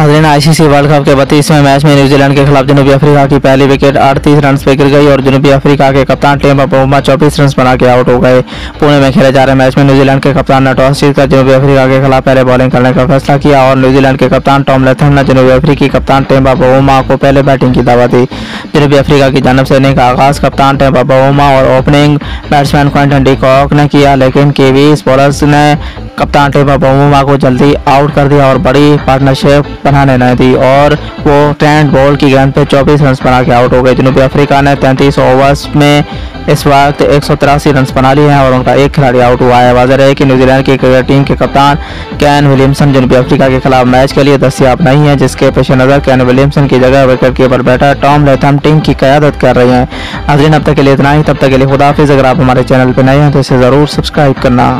नाजरीन ICC world cup के बत्तीसवें match में न्यूजीलैंड के खिलाफ जनूबी अफ्रीका की पहली विकेट, अड़तीस रन पर गिर गई और जनूबी अफ्रीका के कप्तान टेम अपोमा चौबीस रन बना के आउट हो गए। पुणे में खेले जा रहे मैच में न्यूजीलैंड के कप्तान ने टॉस जीतकर जनूबी अफ्रीका के खिलाफ पहले बॉलिंग करने का फैसला किया और न्यूजीलैंड के कप्तान टॉम लेथम ने जनूबी अफ्रीकी कप्तान टेम अपोमा को पहले बैटिंग की दावा दी। जनूबी अफ्रीका की जानब से इनिंग का आगाज़ कप्तान टेम अपोमा और opening batsman Quinton de Kock ने किया, लेकिन केवीज बॉलर्स ने कप्तान टेबा बहुमा को जल्दी आउट कर दिया और बड़ी पार्टनरशिप बनाने नहीं दी और वो ट्रेंड बॉल की गेंद पे 24 रन बना के आउट हो गए। जनूबी अफ्रीका ने 33 ओवर्स में इस वक्त एक सौ तिरासी रन बना लिए हैं और उनका एक खिलाड़ी आउट हुआ है। वाजह है कि न्यूजीलैंड की क्रिकेट टीम के कप्तान कैन विलियमसन जनूबी अफ्रीका के खिलाफ मैच के लिए दस्तियाब नहीं है, जिसके पेश नज़र कैन विलियमसन की जगह विकेट कीपर बैठा टॉम लेथम टीम की क्यादत कर रहे हैं। नाजरीन अब तक के लिए इतना ही, तब तक के लिए खुदाफिज अगर आप हमारे चैनल पर नए हैं तो इसे ज़रूर सब्सक्राइब करना।